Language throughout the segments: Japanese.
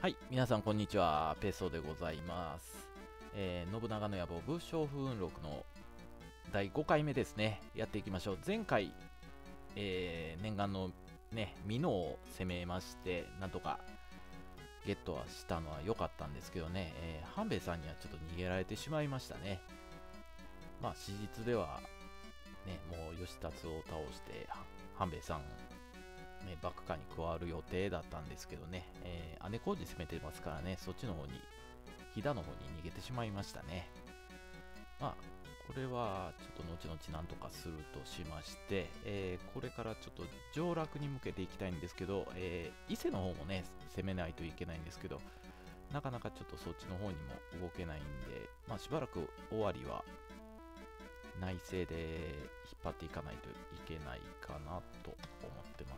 はい、皆さんこんにちは、ペソでございます。えー信長の野望武将風雲録の第5回目ですね。やっていきましょう。前回、えー念願のね、美濃を攻めまして、なんとかゲットはしたのは良かったんですけどね、えー半兵衛さんにはちょっと逃げられてしまいましたね。まあ、史実では、ね、もう義達を倒して、半兵衛さんね、バックカーに加わる予定だったんですけどね、えー姉小路攻めてますからね、そっちの方に、飛騨の方に逃げてしまいましたね。まあ、これはちょっと後々なんとかするとしまして、えーこれからちょっと上洛に向けていきたいんですけど、えー伊勢の方もね、攻めないといけないんですけど、なかなかちょっとそっちの方にも動けないんで、まあしばらく終わりは内政で引っ張っていかないといけないかなと思ってます。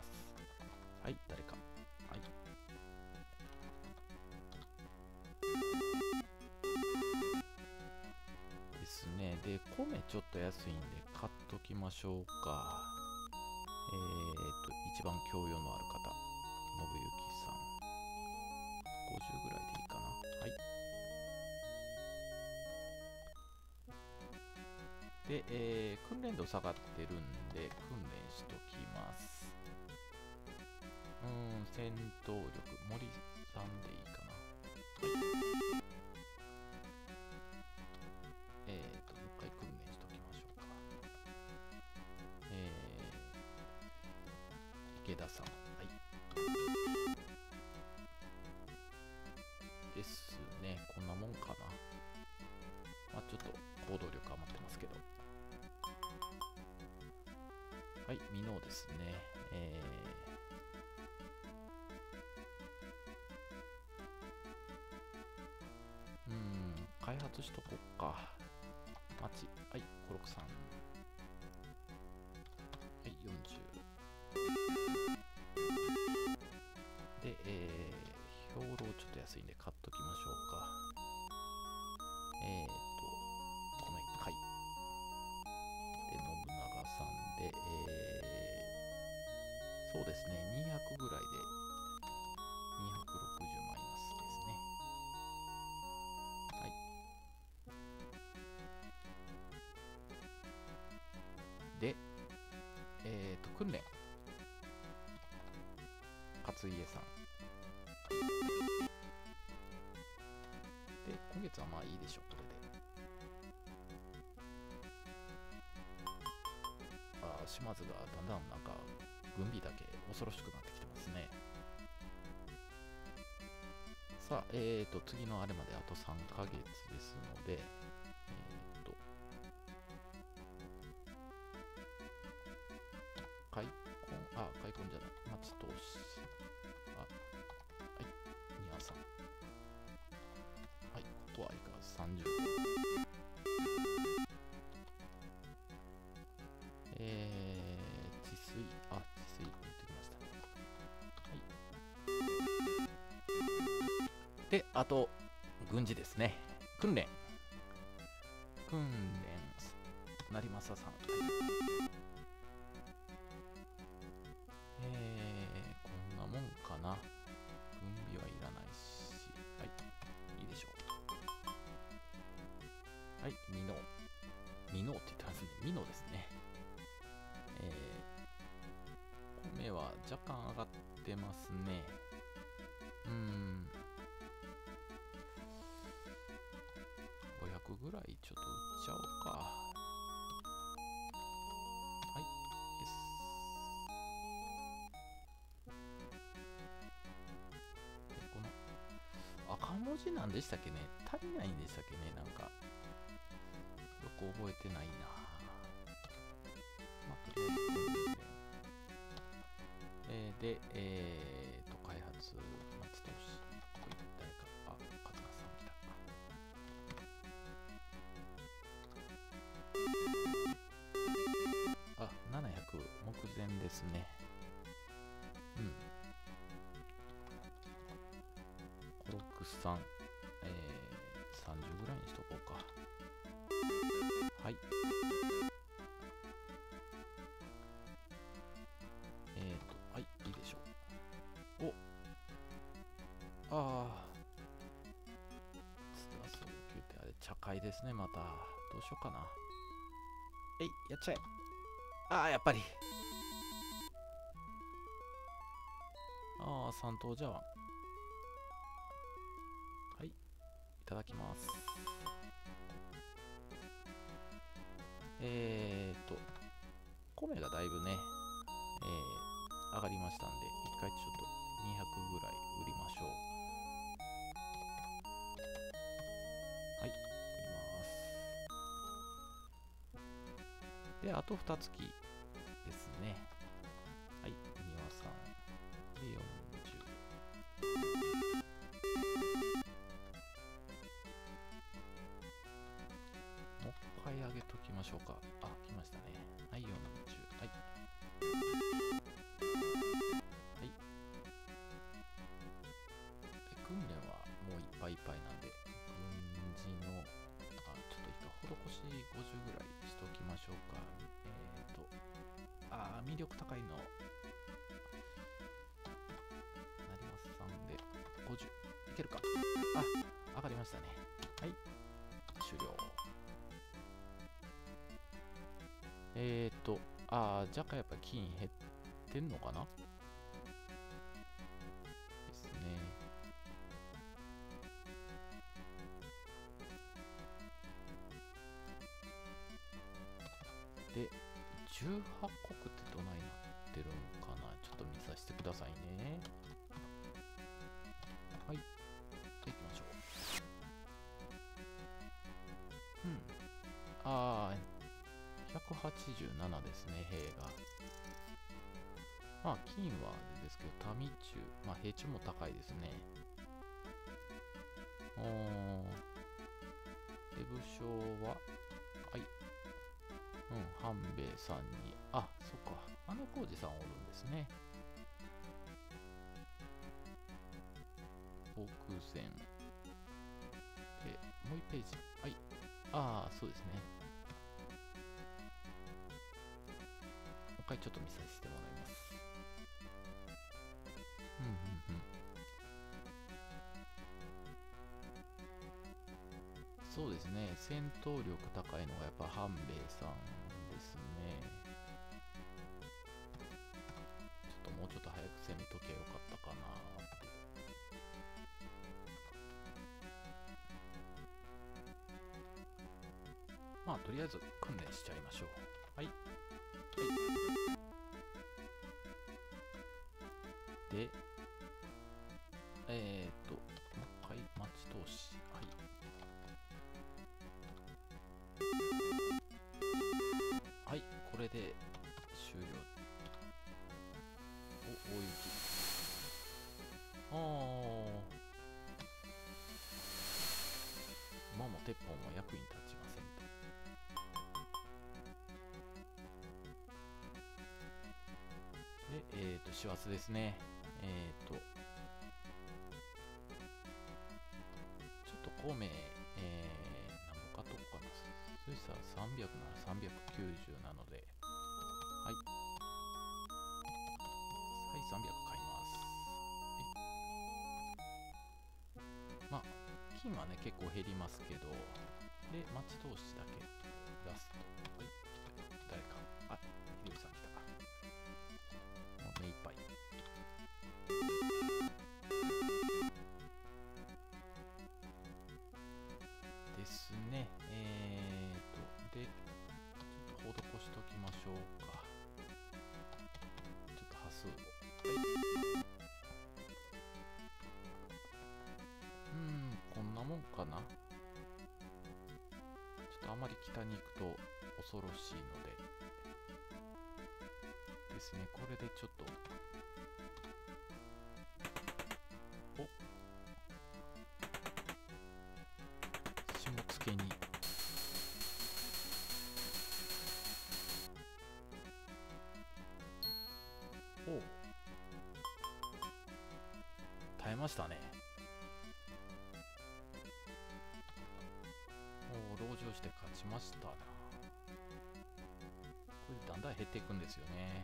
ちょっと安いんで買っときましょうか。えーと、一番教養のある方。信行さん。50ぐらいでいいかな。はい。で、えー訓練度下がってるんで、訓練しときます。うん、戦闘力、森発しとこうか。町、はい、五六三。はい、40。で、えー、兵糧ちょっと安いんで買っときましょうか。えーえーと、訓練。勝家さん。で、今月はまあいいでしょう、これで。あ島津がだんだんなんか軍備だけ恐ろしくなってきてますねさあえーと次のあれまであと3ヶ月ですのであ開墾じゃない町投資あはいニアさんはいここは相変わらず30えー、治水、あ、治水、言ってきました。はい。で、あと、軍事ですね。訓練。訓練、成政さん。はい、ってますね。うん。500ぐらいちょっと売っちゃおうか。はい。です。で、この赤文字なんでしたっけね？足りないんでしたっけね？なんか。よく覚えてないな。まあ、とりあえず訓練、えーで、えーと、開発、町投資、これ誰か、あ、勝間さん来たか。あ、700目前ですね。うん。コロックさん、えー、30ぐらいにしとこうか。はい。ですねまた。どうしようかな。えいやっちゃえ。ああやっぱり。ああ三等茶碗はい。いただきます。えーっと米がだいぶね、えー、上がりましたんで一回ちょっと200ぐらい売りましょうであと2月えーと、ああ、若干やっぱ金減ってんのかな？87ですね、兵が。まあ、金はあれですけど、民中、まあ、平地も高いですね。おー、で、武将は、はい。うん、半兵衛さんに、あ、そっか、あの工事さんおるんですね。防空戦。で、もう1ページ。はい。ああ、そうですね。回ちょっと見させてもらいます。うんうんうん。そうですね、戦闘力高いのがやっぱ半兵衛さんですね。ちょっともうちょっと早く攻めときゃよかったかなって。まあ、とりあえず訓練しちゃいましょう。で、えー、っと、もう一回待ち通し。はい。はい、これで終了。お、大雪。あー。馬も鉄砲も役に立ちませんと。で、えっ、ー、と、師走ですね。えっ、ー、と、ちょっと孔明、えー、何ぼかとこうかな。そしたら300なら390なので、はい。はい、300買います。まあ、金はね、結構減りますけど、で、待ち通しだけラスト。はい。北に行くと恐ろしいので。ですね、これでちょっと。ちましたな。これだんだん減っていくんですよね。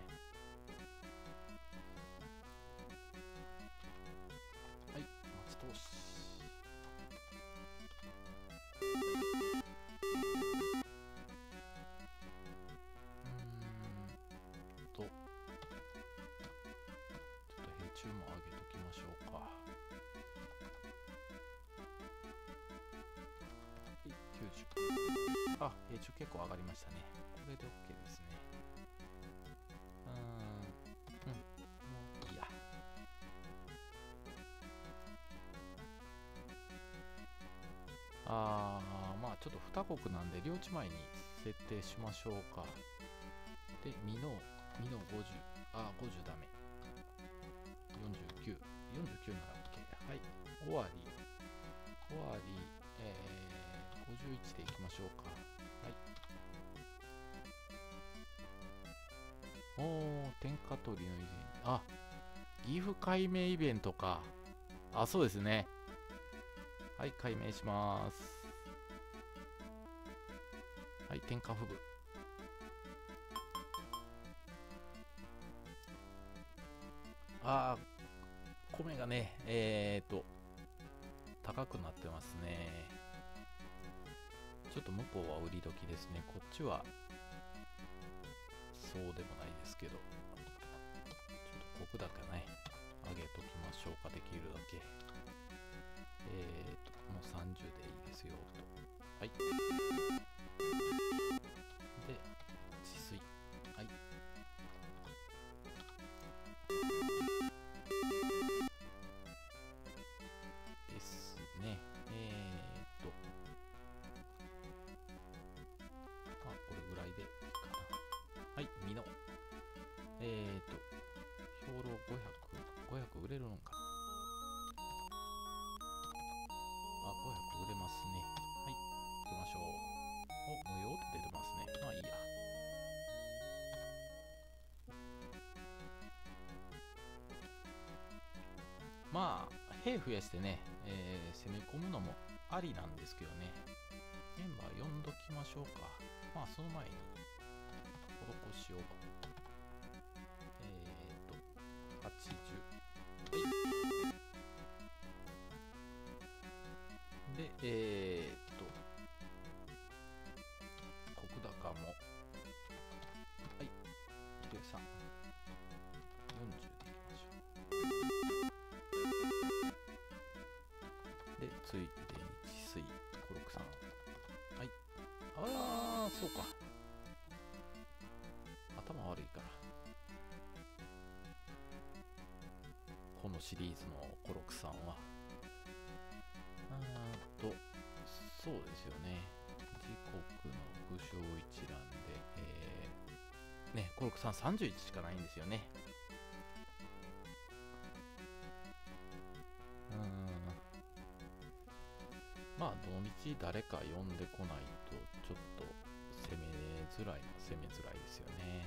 あ、平中結構上がりましたね。これで OK ですね。うーん、うん、もういいや。あー、まあちょっと2国なんで領地前に設定しましょうか。で、ミノ、ミノ50、あー、50ダメ。49、49なら OK。はい、終わり。終わり、えー、51でいきましょうか。天下取りの偉人。あ、岐阜解明イベントか。あ、そうですね。はい、解明します。はい、天下不部。あー、米がね、えーと、高くなってますね。ちょっと向こうは売り時ですね。こっちは、そうでもないですけど、ちょっと僕だけね、上げときましょうか、できるだけ。えーと、もう30でいいですよ、と。はい。れるのか。あ、500売れますね。はい、行きましょう。お、無用って出てますね。まあいいや。まあ、兵増やしてね、えー攻め込むのもありなんですけどね。メンバー呼んどきましょうか。まあ、その前に、施しを。えーと、国高も、はい、池さん、40でいきましょう。で、ついでに治水、コロクさん。はい。あー、そうか。頭悪いから。このシリーズのコロクさんは。そうですよね。自国の武将一覧で、えー、ね、コロクさん31しかないんですよね。うん。まあ、どの道誰か呼んでこないと、ちょっと攻めづらいのは攻めづらいですよね。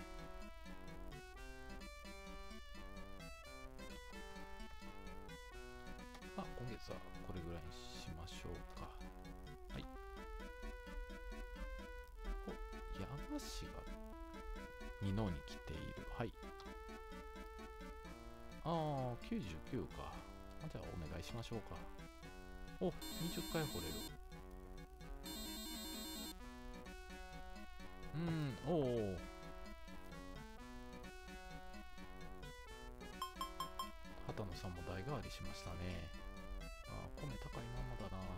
まあ、今月はこれぐらいにしましょうか。山氏が美濃に来ている。はい。ああ、99か。じゃあお願いしましょうか。お、20回掘れる。うん、おお。畑野さんも代替わりしましたね。あー、米高いままだな。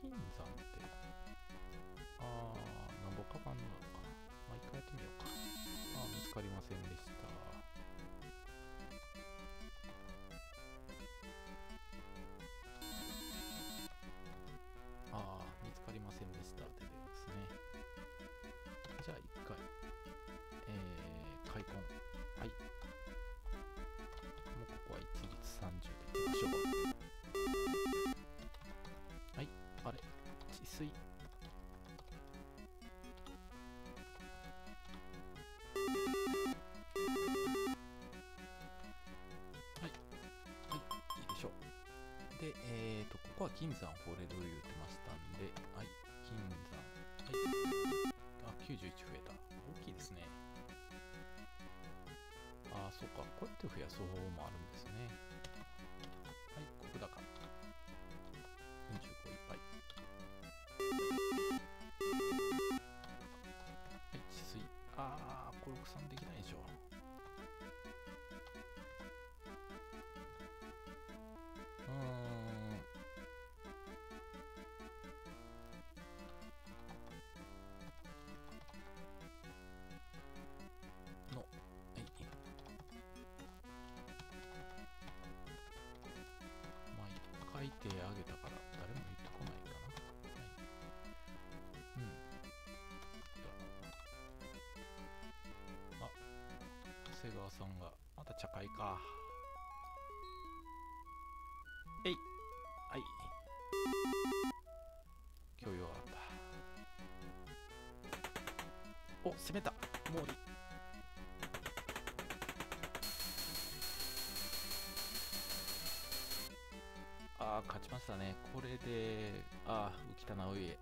金山って、あー、なんぼかかんのかな。まあ、一回やってみようか。あー、見つかりませんでした。ああ、見つかりませんでしたって出てますね。じゃあ、一回、えー、開墾。はい。もうここは一律30でいきましょう。治水。はい、はい、いいでしょう。で、えーと、ここは金山掘れる言うてましたんで、はい、金山。はい。あ、91増えた。大きいですね。あー、そっか。こうやって増やす方法もあるんですね。長谷川さんが、また茶会か。えい。はい。今日弱かった。お、攻めた。毛利。ああ、勝ちましたね。これで、ああ、浮田直家、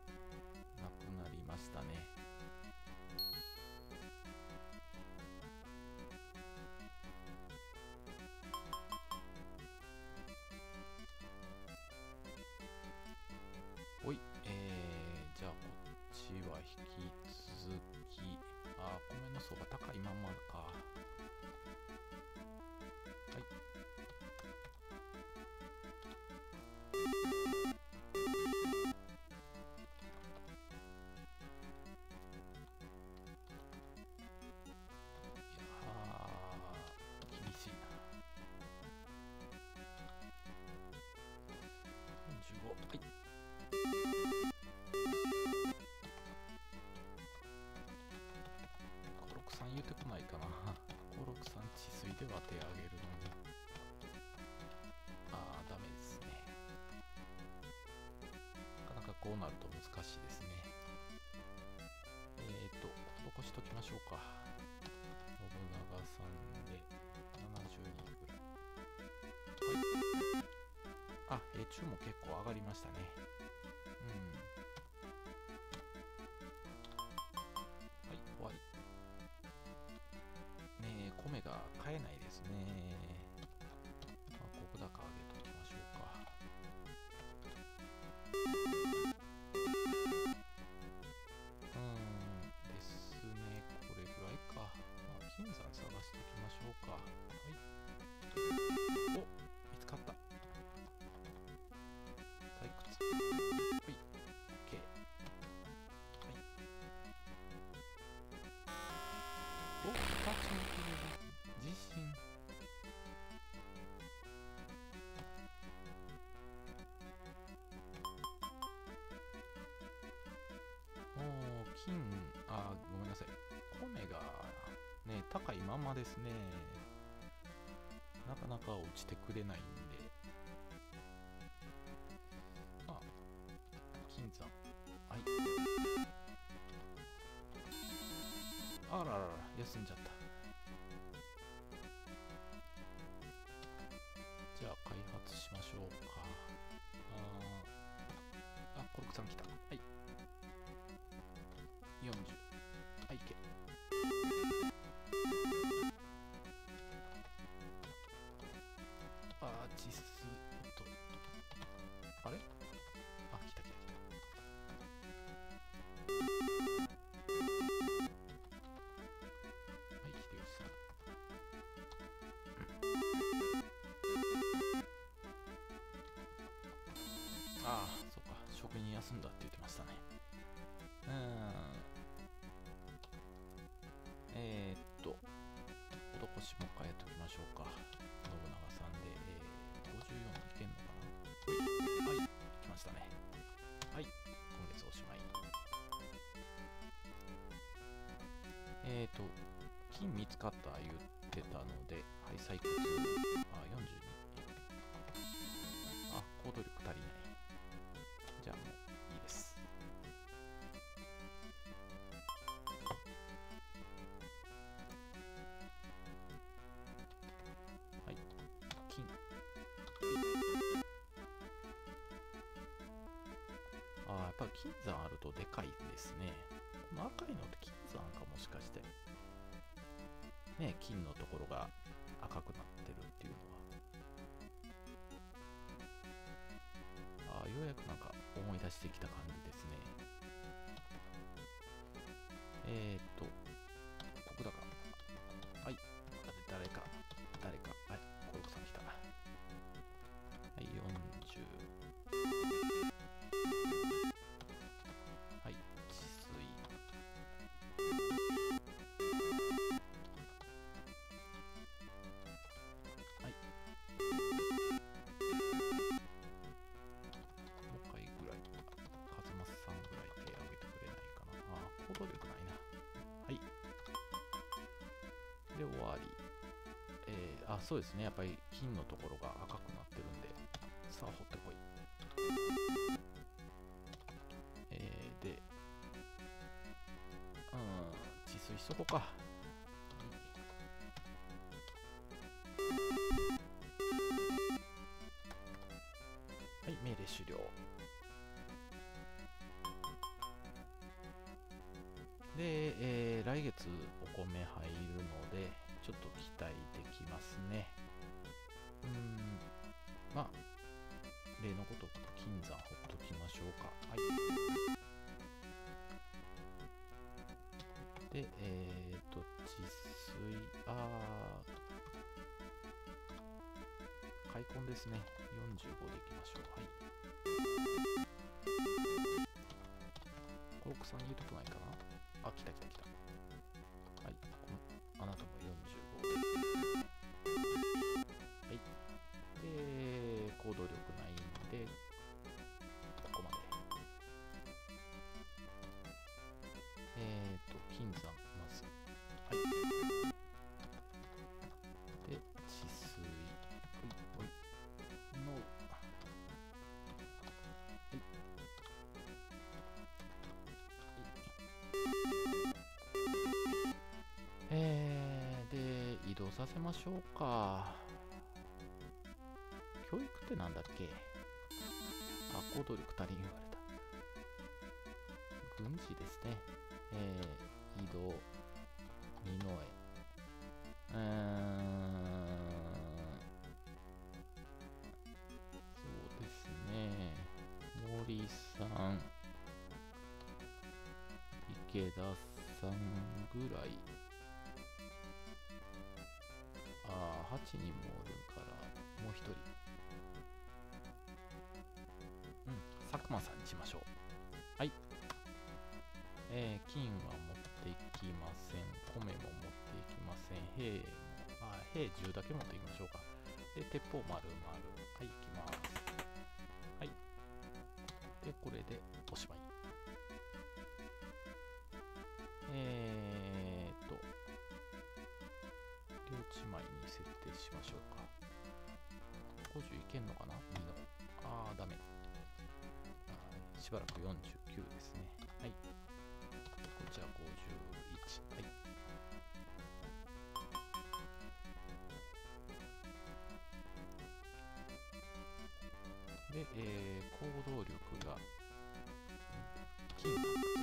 では手あげるのに。あー、ダメですね。なかなかこうなると難しいですね。えーと、施しときましょうか。信長さんで72ぐらい。はい。あ、えー、中も結構上がりましたね。が買えないですね。まですね。なかなか落ちてくれないんで。まあ、金山。はい。あららら、休んじゃった。休んだって言ってましたね。うーん。えー、っと、施しもう一回やっておきましょうか。信長さんで、えー、54いけんのかなはい、来ましたね。はい、今月おしまい。えーと、金見つかった言ってたので、はい、採掘。金山あるとでかいですね。この赤いのって金山かもしかして。ね、金のところが赤くなってるっていうのは。ああ、ようやくなんか思い出してきた感じですね。えーっそうですね。やっぱり金のところが赤くなってるんで。さあ掘ってこい。えー、でうん治水しとこか。はい。命令終了。で、えー、来月お米入るのでちょっと期待できますね。うん。まあ例のごとく金山ほっときましょうか。はい。でえっ、ー、と治水あ開墾ですね。45でいきましょう。はい。コロクさん言うとこないかな？あ来た来た来た。せましょうか。教育ってなんだっけ？あ行動力足りん言われた。軍事ですね。えー、移動。美濃へうーん。そうですね。森さん。池田さんぐらい。8人もおるからもう1人。うん佐久間さんにしましょう。はい。えー、金は持っていきません。米も持っていきません。兵もあ兵10だけ持っていきましょうか。で鉄砲丸々。はい行きます。はい。でこれでおしまい。え50いけんのかな？2のああダメ。あしばらく49ですね。はい。こちら51はい。で、えー、行動力が金。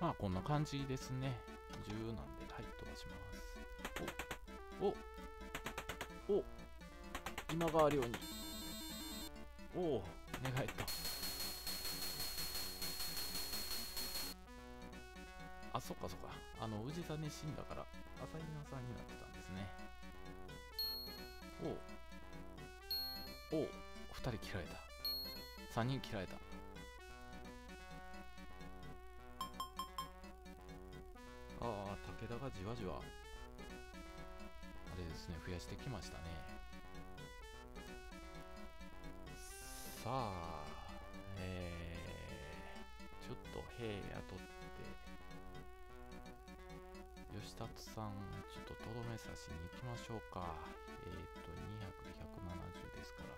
まあこんな感じですね。10なんではい飛ばします。おおお今川領におお寝返ったあそっかそっか。あの氏真死んだから朝比奈さんになってたんですね。おおお2人切られた。3人切られた。武田がじわじわ。あれですね増やしてきましたね。さあえー、ちょっと兵雇って。吉達さんちょっととどめ刺しに行きましょうか。えっ、ー、と200170ですから。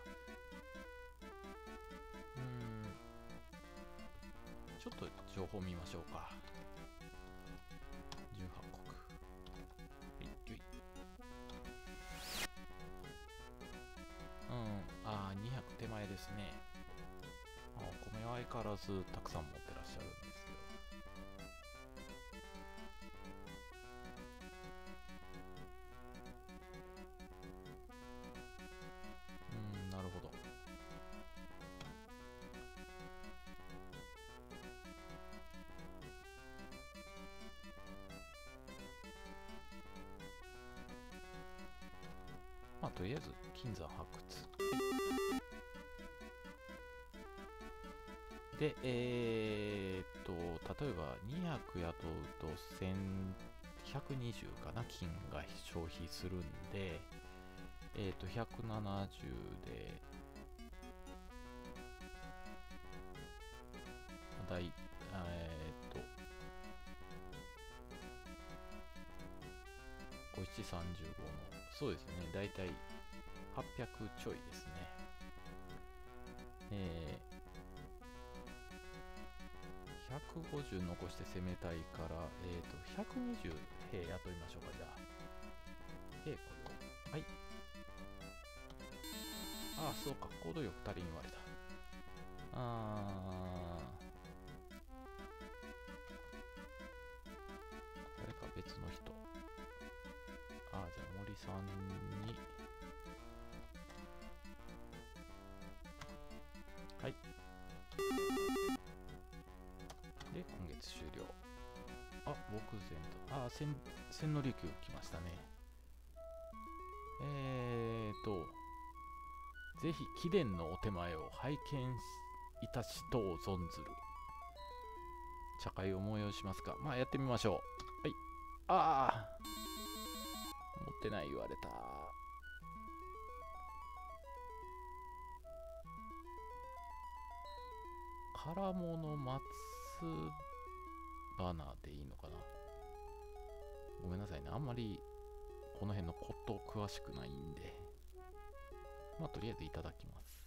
うん。ちょっと情報見ましょうか。前ですね。あお米は相変わらずたくさん持ってらっしゃるんですけど。うんなるほど。まあとりあえず金山発掘。でえー、っと例えば200雇うと1120かな金が消費するんでえっ、と170でだいえっ、ー、と5735のそうですねだいたい800ちょいですね。えー、150残して攻めたいから、えっ、ー、と、120兵雇いましょうか、じゃあ。兵これを。はい。ああ、そうか、行動力足りん言われた。あー。誰か別の人。ああ、じゃあ森さんに、で、今月終了。あ、僕前と。あ、千、千利休来ましたね。えーと、ぜひ、貴殿のお手前を拝見いたしとう存ずる。茶会を催しますか。まあ、やってみましょう。はい。ああ持ってない言われた。からもの松花でいいのかな？ごめんなさいね。あんまりこの辺のこと詳しくないんで。まあ、とりあえずいただきます。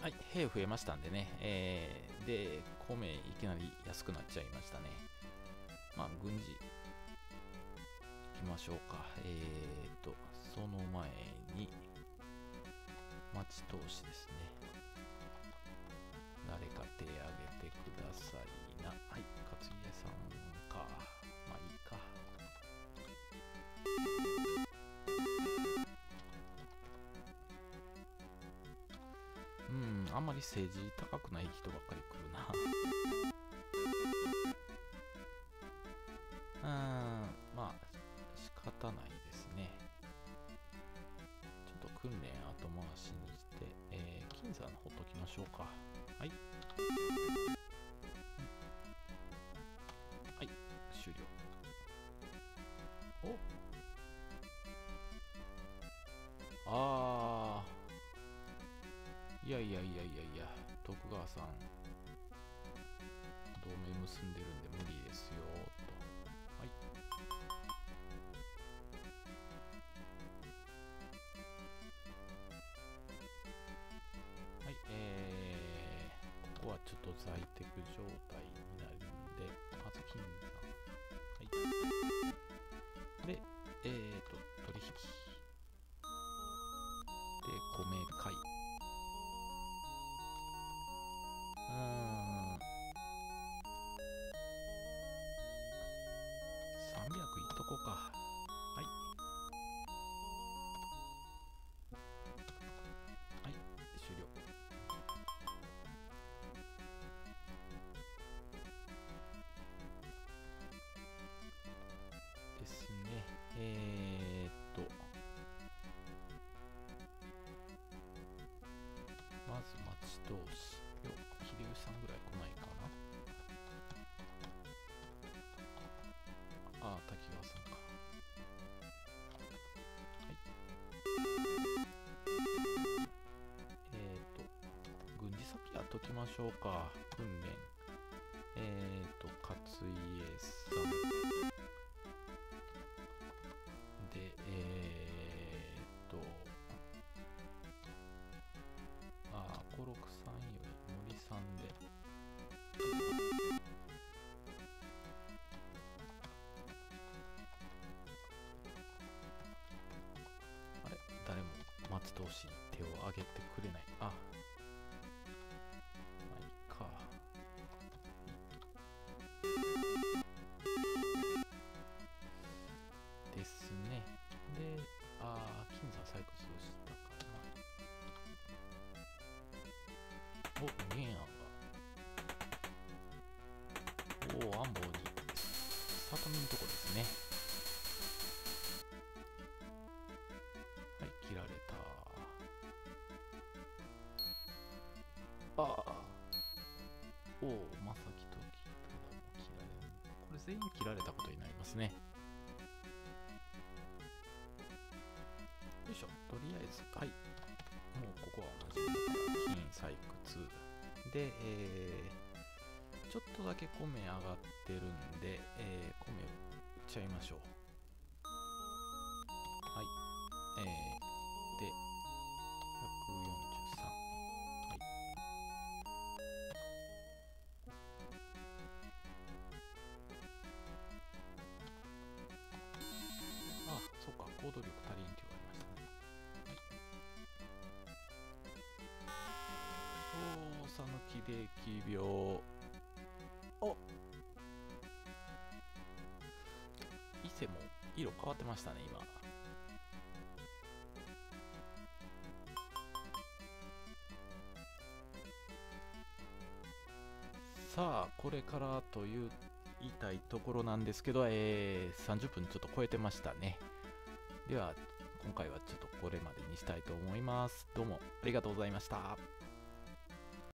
はい。はい、兵増えましたんでね。えー、で、米いきなり安くなっちゃいましたね。まあ、軍事、行きましょうか。えーと、その前に、待ち通しですね。誰か手挙げてくださいな。はい、勝家さんか。まあいいか。うん、あんまり政治高くない人ばっかり来るな。うん、まあ、仕方ないですね。ちょっと訓練後回しにして、えー、金沢のほっときましょうか。はい。はい、終了。おああ。いやいやいやいやいや、徳川さん、同盟結んでるんでましょうか。訓練。えー、っと、勝家さん。が。おお、安房に。里見のとこですねはい。切られたああおおまさきときただも切られるこれ全員切られたことになりますねよいしょとりあえずはいもうここは同じ金採掘で、えー、ちょっとだけ米上がってるんで、えー、米売っちゃいましょう。はい。えー、ましたね今。さあこれからという言いたいところなんですけど、えー、30分ちょっと超えてましたね。では今回はちょっとこれまでにしたいと思います。どうもありがとうございました。